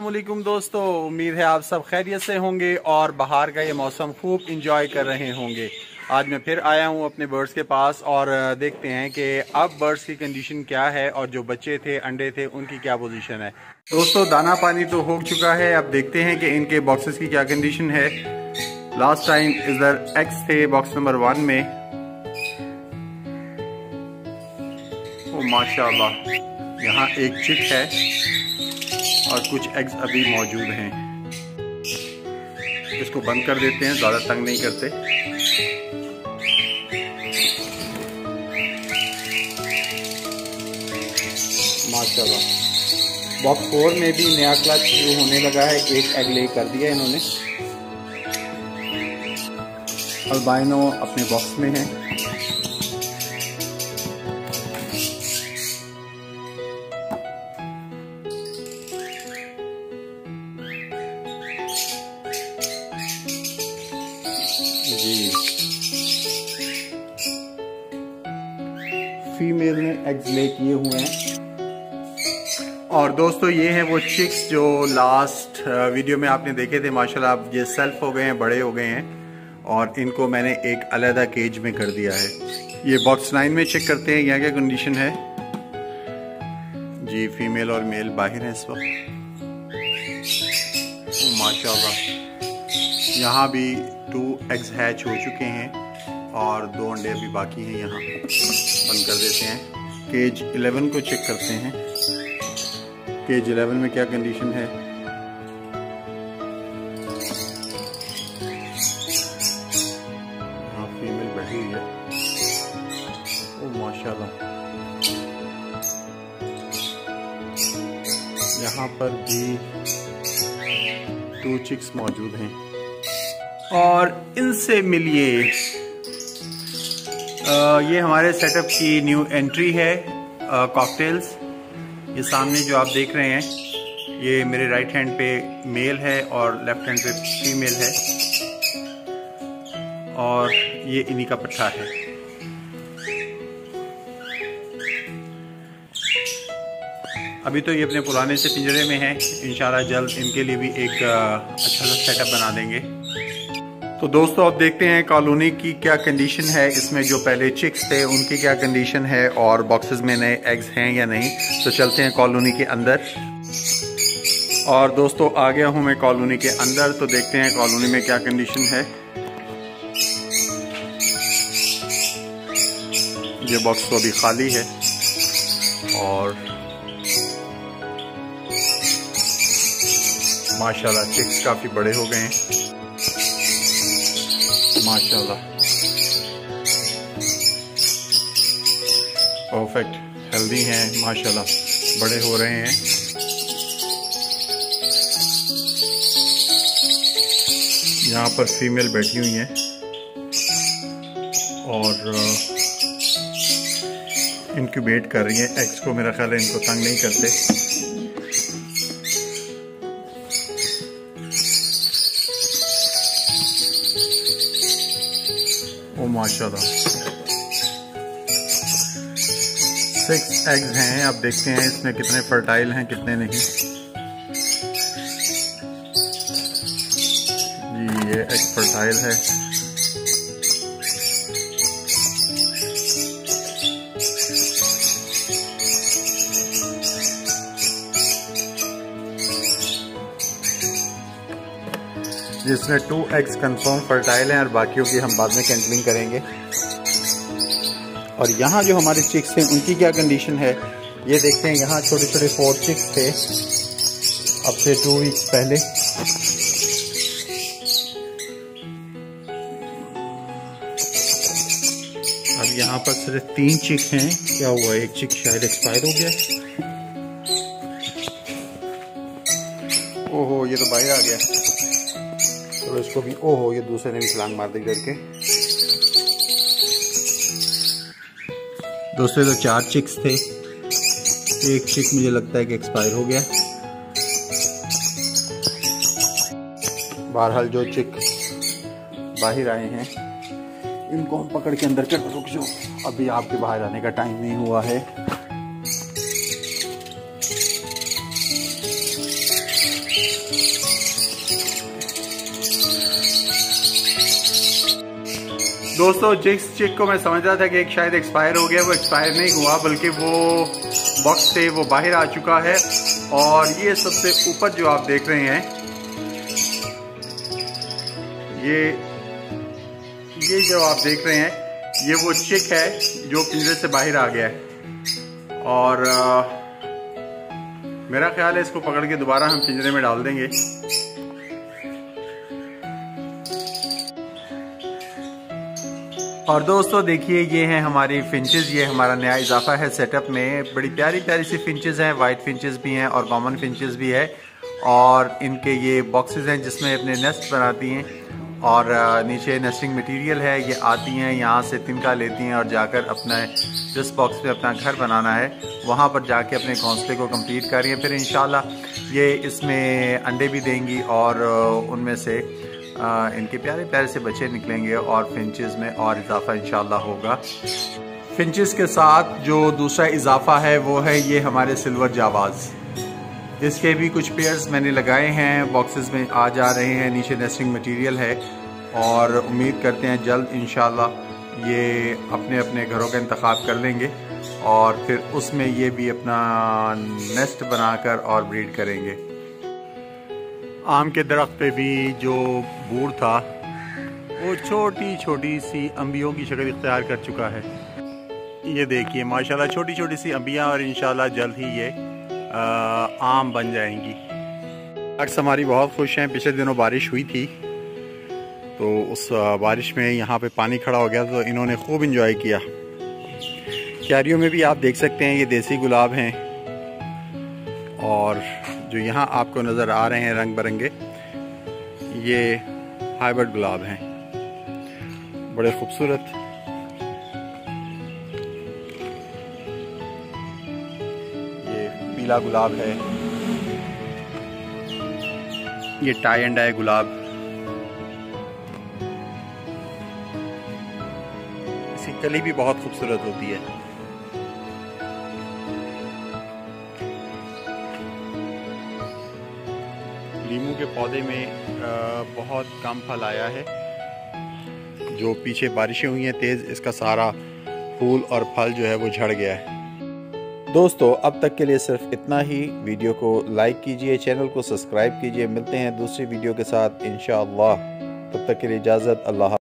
अल्लाम दोस्तों, उम्मीद है आप सब खैरियत से होंगे और बाहर का ये मौसम खूब इंजॉय कर रहे होंगे। आज मैं फिर आया हूँ अपने बर्ड्स के पास और देखते हैं कि अब बर्ड्स की कंडीशन क्या है और जो बच्चे थे, अंडे थे, उनकी क्या पोजीशन है। दोस्तों, दाना पानी तो हो चुका है। अब देखते हैं कि इनके बॉक्सेस की क्या कंडीशन है। लास्ट टाइम इधर एक्स थे बॉक्स नंबर वन में। ओ माशाल्लाह। यहाँ एक चिक है। और कुछ एग्स अभी मौजूद हैं। इसको बंद कर देते हैं, ज़्यादा तंग नहीं करते। माशाल्लाह। बॉक्स फोर में भी नया क्लच शुरू होने लगा है, एक एग ले कर दिया इन्होंने। अल्बाइनो अपने बॉक्स में है। जी। फीमेल ने एग्स ले किए हुए हैं। और दोस्तों, ये हैं वो चिक्स जो लास्ट वीडियो में आपने देखे थे। माशाल्लाह, अब ये सेल्फ हो गए हैं, बड़े हो गए हैं। और इनको मैंने एक अलहदा केज में कर दिया है। ये बॉक्स नाइन में चेक करते हैं, यहाँ क्या कंडीशन है? जी फीमेल और मेल बाहर हैं इस वक्त। माशाल्लाह। यहाँ भी टू एग्स हैच हो चुके हैं और दो अंडे अभी बाकी हैं यहाँ। बंद कर देते हैं। केज 11 को चेक करते हैं। केज 11 में क्या कंडीशन है? हाँ फीमेल बैठी हुई है। ओ, माशाल्लाह। यहाँ पर भी टू चिक्स मौजूद हैं। और इनसे मिलिए ये हमारे सेटअप की न्यू एंट्री है कॉकटेल्स ये सामने जो आप देख रहे हैं, ये मेरे राइट हैंड पे मेल है और लेफ़्ट हैंड पे फीमेल है। और ये इन्हीं का पट्टा है। अभी तो ये अपने पुराने से पिंजरे में है। इंशाल्लाह जल्द इनके लिए भी एक अच्छा सा सेटअप बना देंगे। तो दोस्तों, अब देखते हैं कॉलोनी की क्या कंडीशन है। इसमें जो पहले चिक्स थे, उनकी क्या कंडीशन है और बॉक्सेस में नए एग्स हैं या नहीं। तो चलते हैं कॉलोनी के अंदर। और दोस्तों, आ गया हूँ मैं कॉलोनी के अंदर। तो देखते हैं कॉलोनी में क्या कंडीशन है। ये बॉक्स तो अभी खाली है। और माशाल्लाह चिक्स काफ़ी बड़े हो गए हैं। माशाल्लाह परफेक्ट हेल्दी हैं माशाल्लाह बड़े हो रहे हैं। यहाँ पर फीमेल बैठी हुई हैं। और इनक्यूबेट कर रही हैं। एक्स को मेरा ख्याल है इनको तंग नहीं करते। माशाल्लाह। सिक्स एग्स हैं, आप देखते हैं इसमें कितने फर्टाइल हैं, कितने नहीं। जी, ये एग फर्टाइल है। जिसमें टू एग्स कंफर्म फर्टाइल हैं और बाकियों की हम बाद में कैंसलिंग करेंगे। और यहाँ जो हमारे चिक्स हैं, उनकी क्या कंडीशन है? ये देखते हैं, यहाँ छोटे छोटे फोर चिक्स थे। अब से टू वीक्स पहले। अब यहाँ पर सिर्फ़ तीन चिक हैं। क्या हुआ? एक चिक शायद एक्सपायर हो गया। ओहो, ये तो बाहर आ गया। तो इसको भी ओहो, ये दूसरे ने भी छलांग मार दी करके। दूसरे तो चार चिक्स थे। एक चिक मुझे लगता है कि एक्सपायर हो गया। बहरहाल, जो चिक बाहर आए हैं, इनको हम पकड़ के अंदर कर रुक जाओ अभी आपके बाहर आने का टाइम नहीं हुआ है। दोस्तों जिस चिक को मैं समझ रहा था कि एक शायद एक्सपायर हो गया वो एक्सपायर नहीं हुआ बल्कि वो बॉक्स से वो बाहर आ चुका है। और ये सबसे ऊपर जो आप देख रहे हैं ये ये जो आप देख रहे हैं ये वो चिक है जो पिंजरे से बाहर आ गया है। और आ, मेरा ख्याल है इसको पकड़ के दोबारा हम पिंजरे में डाल देंगे। और दोस्तों, देखिए, ये हैं हमारी फिंचेस ये हमारा नया इजाफा है सेटअप में। बड़ी प्यारी प्यारी सी फिंचेस हैं वाइट फिंचेस भी हैं और कॉमन फिंचेस भी है। और इनके ये बॉक्सेस हैं जिसमें अपने नेस्ट बनाती हैं। और नीचे नेस्टिंग मटेरियल है, ये आती हैं, यहाँ से तिनका लेती हैं और जाकर अपना, जिस बॉक्स में अपना घर बनाना है, वहाँ पर जाके अपने घोंसले को कंप्लीट कर रही हैं। फिर इन ये इसमें अंडे भी देंगी और उनमें से इनके प्यारे प्यारे से बच्चे निकलेंगे और फिंचज़ में और इजाफा इन होगा। फिंचज़ के साथ जो दूसरा इजाफा है, वो है ये हमारे सिल्वर जावाज़। इसके भी कुछ पेयर्स मैंने लगाए हैं बॉक्सेस में आ जा रहे हैं, नीचे नेस्टिंग मटेरियल है और उम्मीद करते हैं जल्द इन ये अपने अपने घरों का इंतखब कर लेंगे और फिर उसमें ये भी अपना नेस्ट बनाकर और ब्रीड करेंगे। आम के दरख्त पे भी जो बूढ़ था वो छोटी छोटी सी अम्बियों की शक्ल इख्तियार कर चुका है। ये देखिए माशाल्लाह छोटी छोटी सी अम्बियाँ और इन जल्द ही ये आ, आम बन जाएँगी। अक्स हमारी बहुत खुश हैं। पिछले दिनों बारिश हुई थी तो उस बारिश में यहाँ पे पानी खड़ा हो गया तो इन्होंने खूब इंजॉय किया। क्यारियों में भी आप देख सकते हैं ये देसी गुलाब हैं और जो यहाँ आपको नज़र आ रहे हैं रंग बिरंगे, ये हाइब्रिड गुलाब हैं। बड़े खूबसूरत। ये पीला गुलाब है। ये टाई एंड डाई गुलाब। इसकी कली भी बहुत खूबसूरत होती है। पौधे में बहुत कम फल आया है। जो पीछे बारिशें हुई हैं, तेज़ इसका सारा फूल और फल जो है वो झड़ गया है। दोस्तों, अब तक के लिए सिर्फ़ इतना ही। वीडियो को लाइक कीजिए, चैनल को सब्सक्राइब कीजिए। मिलते हैं दूसरी वीडियो के साथ इन तब तक के लिए इजाज़त, अल्लाह